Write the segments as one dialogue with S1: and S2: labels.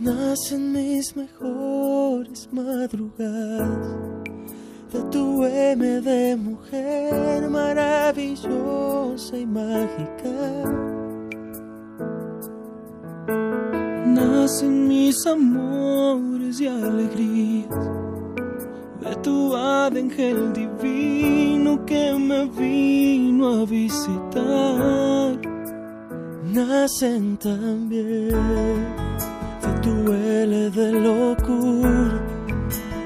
S1: Nacen mis mejores madrugadas de tu M de mujer maravillosa y mágica. Nacen mis amores y alegrías de tu ángel divino que me vino a visitar. Nacen también tu L de locura,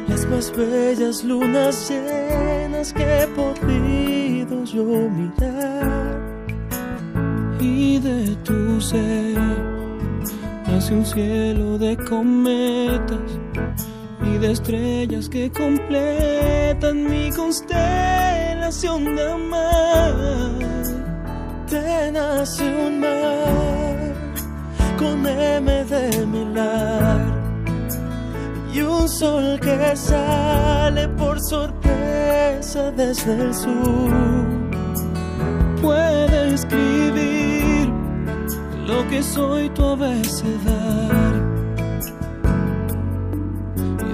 S1: las más bellas lunas llenas que he podido yo mirar. Y de tu ser nace un cielo de cometas y de estrellas que completan mi constelación de amar. Te nace un mar con M de milar y un sol que sale por sorpresa desde el sur. Puede escribir lo que soy tu abecedario y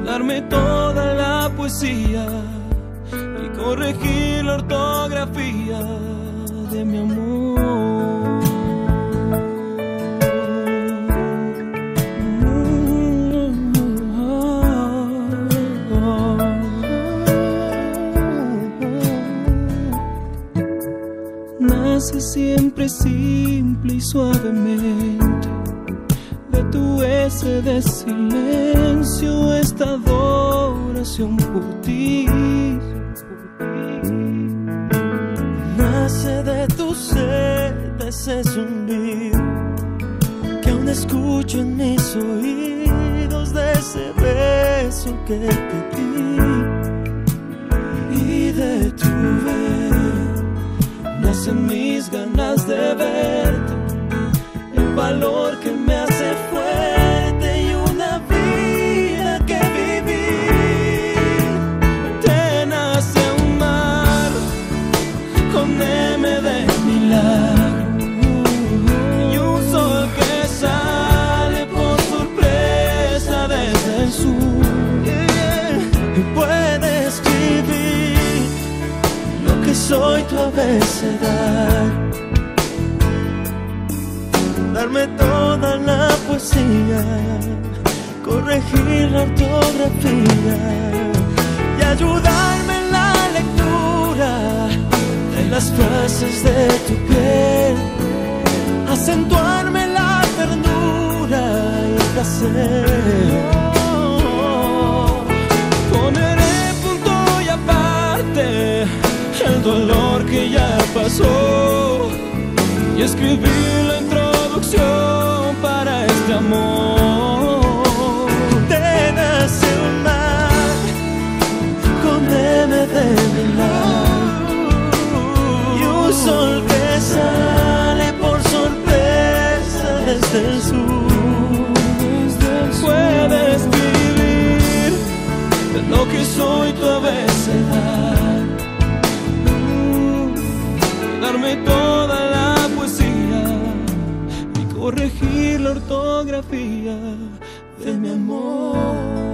S1: darme toda la poesía y corregir la ortografía de mi amor. siempre simple y suavemente. Tu ese de silencio esta adoración por ti. Nace de tu sed ese zumbido que aún escucho en mis oídos de ese beso que te di y de tu ver en mis soy tu abecedario darme toda la poesía, corregir la ortografía y ayudarme en la lectura de las frases de tu piel, acentuarme la ternura y el placer. Y escribir la para este amor. Te nace un mar con M de y un sol que sale por sorpresa desde el sur. Puedes escribir lo que soy tu abecedario, ortografía de mi amor.